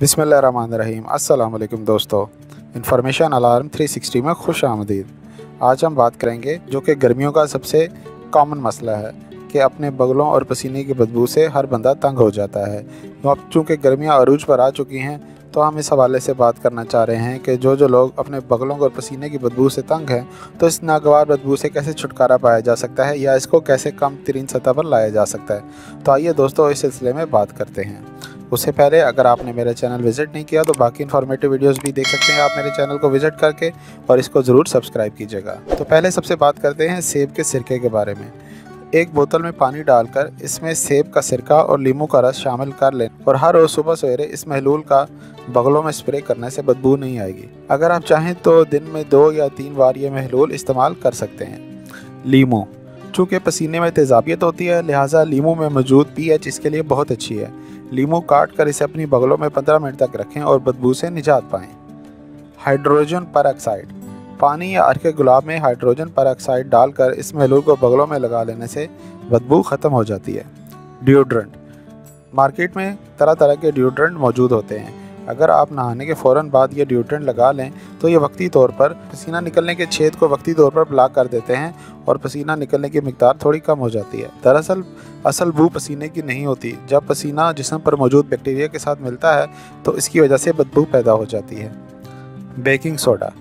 बिसमीम अल्लाम दोस्तों। Information alarm 360 में खुश आमदीद आज हम बात करेंगे, जो कि गर्मियों का सबसे कॉमन मसला है, कि अपने बगलों और पसीने की बदबू से हर बंदा तंग हो जाता है। तो अब चूँकि गर्मियाँ अरूज पर आ चुकी हैं तो हम इस हवाले से बात करना चाह रहे हैं कि जो जो लोग अपने बगलों और पसीने की बदबू से तंग हैं तो इस नागवार बदबू से कैसे छुटकारा पाया जा सकता है या इसको कैसे कम तरीन सतह पर लाया जा सकता है। तो आइए दोस्तों इस सिलसिले में बात करते हैं। उससे पहले अगर आपने मेरा चैनल विज़िट नहीं किया तो बाकी इन्फॉर्मेटिव वीडियोस भी देख सकते हैं आप मेरे चैनल को विज़िट करके, और इसको ज़रूर सब्सक्राइब कीजिएगा। तो पहले सबसे बात करते हैं सेब के सिरके के बारे में। एक बोतल में पानी डालकर इसमें सेब का सिरका और लीमू का रस शामिल कर लें, और हर रोज़ सुबह सवेरे इस महलूल का बगलों में स्प्रे करने से बदबू नहीं आएगी। अगर आप चाहें तो दिन में दो या तीन बार ये महलूल इस्तेमाल कर सकते हैं। लीमू। चूँकि पसीने में तेजाबियत होती है, लिहाजा लीमू में मौजूद पीएच इसके लिए बहुत अच्छी है। लीमू काट कर इसे अपनी बगलों में 15 मिनट तक रखें और बदबू से निजात पाएँ। Hydrogen peroxide. पानी या अर्के गुलाब में हाइड्रोजन परऑक्साइड डालकर इस महलूल को बगलों में लगा लेने से बदबू ख़त्म हो जाती है। डिओड्रेंट। मार्केट में तरह तरह के डिओड्रेंट मौजूद होते हैं। अगर आप नहाने के फ़ौर बाद ये डिओड्रेंट लगा लें तो ये वक्ती तौर पर पसीना निकलने के छेद को वक्ती तौर पर ब्लॉक कर देते हैं और पसीना निकलने की मकदार थोड़ी कम हो जाती है। दरअसल, असल बू पसीने की नहीं होती। जब पसीना जिसम पर मौजूद बैक्टीरिया के साथ मिलता है तो इसकी वजह से बदबू पैदा हो जाती है। Baking soda.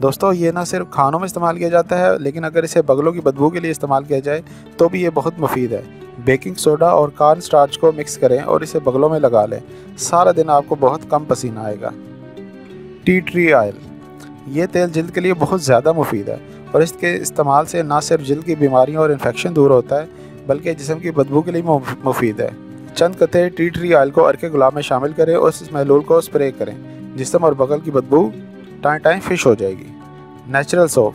दोस्तों, ये ना सिर्फ़ खानों में इस्तेमाल किया जाता है, लेकिन अगर इसे बगलों की बदबू के लिए इस्तेमाल किया जाए तो भी ये बहुत मुफीद है। बेकिंग सोडा और कार्न स्टार्च को मिक्स करें और इसे बगलों में लगा लें। सारा दिन आपको बहुत कम पसीना आएगा। Tea tree oil. ये तेल जल्द के लिए बहुत ज़्यादा मुफीद है और इसके इस्तेमाल से ना सिर्फ़ जल्द की बीमारियों और इन्फेक्शन दूर होता है, बल्कि जिसम की बदबू के लिए मुफीद है। चंद कते टी ट्री ऑयल को अर्के गुलाब में शामिल करें और इस महलूल को स्प्रे करें। जिसम और बगल की बदबू टाइम टाइम फ़िश हो जाएगी। Natural soap.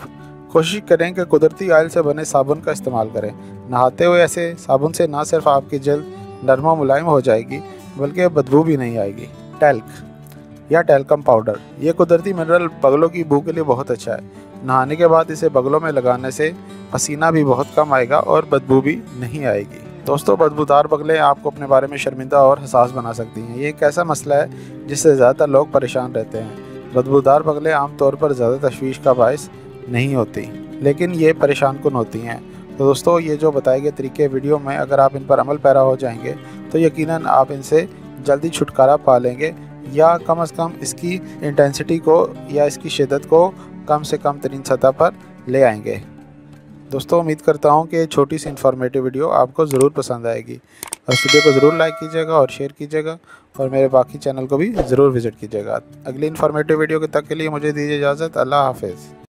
कोशिश करें कि कुदरती ऑयल से बने साबुन का इस्तेमाल करें। नहाते हुए ऐसे साबुन से ना सिर्फ़ आपकी जल्द नरमा मुलायम हो जाएगी, बल्कि बदबू भी नहीं आएगी। टैल्क या टैल्कम पाउडर। ये कुदरती मिनरल बगलों की बू के लिए बहुत अच्छा है। नहाने के बाद इसे बगलों में लगाने से पसीना भी बहुत कम आएगा और बदबू भी नहीं आएगी। दोस्तों, बदबूदार बगलें आपको अपने बारे में शर्मिंदा और हसास बना सकती हैं। ये एक ऐसा मसला है जिससे ज़्यादातर लोग परेशान रहते हैं। बदबूदार बगलें आमतौर पर ज़्यादा तशवीश का बायस नहीं होती, लेकिन ये परेशान कन होती हैं। तो दोस्तों, ये जो बताए गए तरीके वीडियो में अगर आप इन पर अमल पैरा हो जाएँगे तो यकीनन आप इनसे जल्दी छुटकारा पा लेंगे, या कम अज़ कम इसकी इंटेंसिटी को या इसकी शिदत को कम से कम तरीन सतह पर ले आएँगे। दोस्तों, उम्मीद करता हूँ कि ये छोटी सी इन्फॉर्मेटिव वीडियो आपको ज़रूर पसंद आएगी। और इस वीडियो को ज़रूर लाइक कीजिएगा और शेयर कीजिएगा, और मेरे बाकी चैनल को भी ज़रूर विज़िट कीजिएगा। अगली इन्फॉर्मेटिव वीडियो के तक के लिए मुझे दीजिए इजाज़त। अल्लाह हाफिज़।